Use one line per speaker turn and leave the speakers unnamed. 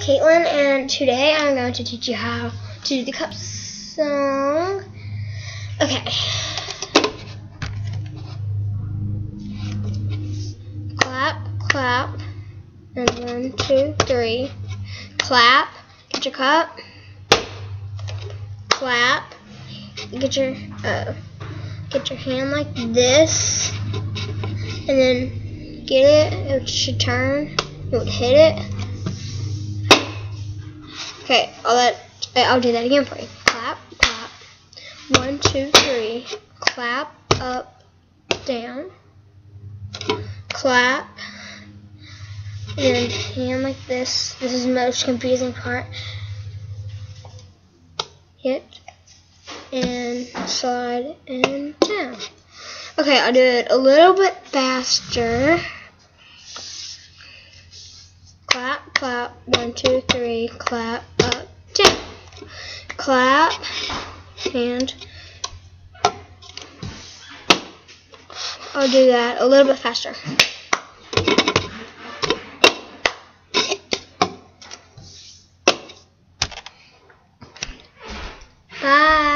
Katelyn, and today I'm going to teach you how to do the cup song. Okay. Clap, clap, and one, two, three. Clap, get your cup. Clap, get your uh, get your hand like this, and then get it. It should turn. It would hit it. Okay, I'll let eh, I'll do that again for you. Clap, clap. One, two, three. Clap, up, down. Clap. And hand like this. This is the most confusing part. Hit and slide and down. Okay, I'll do it a little bit faster. Clap, one, two, three, clap, up, down. Clap, and I'll do that a little bit faster. Bye.